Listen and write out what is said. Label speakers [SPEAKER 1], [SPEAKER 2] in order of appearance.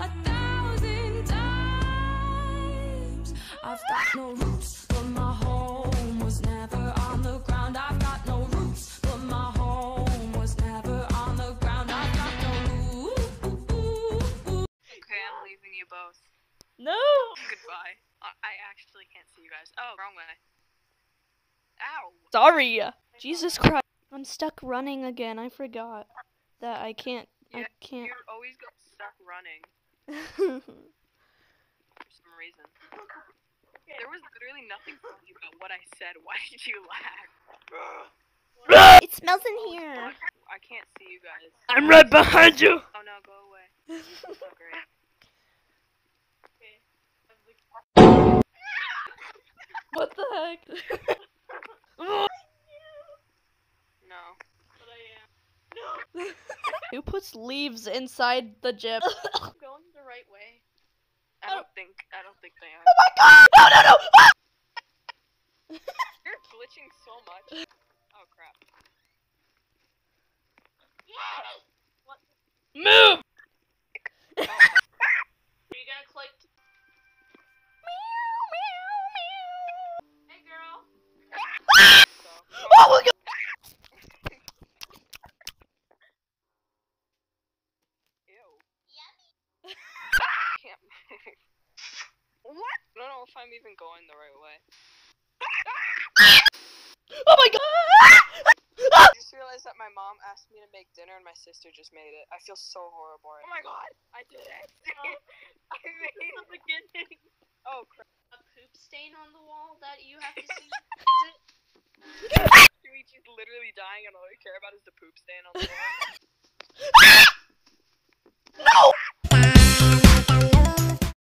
[SPEAKER 1] a thousand times. I've got no roots, but my home was never on the ground. I've got no roots, but my home was never on the ground. I've got no roots.
[SPEAKER 2] Okay, I'm leaving you both.
[SPEAKER 3] No.
[SPEAKER 2] Goodbye. I, I actually can't see you guys. Oh, wrong way. Ow!
[SPEAKER 3] Sorry. Jesus Christ. I'm stuck running again. I forgot that I can't. I can't.
[SPEAKER 2] You always get stuck running for some reason. There was literally nothing funny about what I said. Why did you laugh?
[SPEAKER 3] it smells in here.
[SPEAKER 2] I can't see you guys.
[SPEAKER 3] I'm right behind you.
[SPEAKER 2] Oh no, go away. Oh, great.
[SPEAKER 3] What the heck?
[SPEAKER 2] No.
[SPEAKER 3] Who puts leaves inside the gym? oh
[SPEAKER 4] Going the right way.
[SPEAKER 2] I don't think. I don't think they are.
[SPEAKER 3] my god! No, no, no! Ah!
[SPEAKER 2] You're glitching so much. Oh crap.
[SPEAKER 3] Move!
[SPEAKER 4] Are you gonna click? Hey girl.
[SPEAKER 2] So.
[SPEAKER 3] Oh my god!
[SPEAKER 2] Ew. Can't move. What? I don't know if I'm even going the right way.
[SPEAKER 3] Oh my god!
[SPEAKER 2] I just realized that my mom asked me to make dinner and my sister just made it. I feel so horrible. right- Oh my god, I did it. I made
[SPEAKER 4] The
[SPEAKER 2] it.
[SPEAKER 4] beginning.
[SPEAKER 2] Oh crap.
[SPEAKER 4] A poop stain on the wall that you have to see. Is it?
[SPEAKER 2] Luigi's literally dying and all I care about is the poop stain on the wall.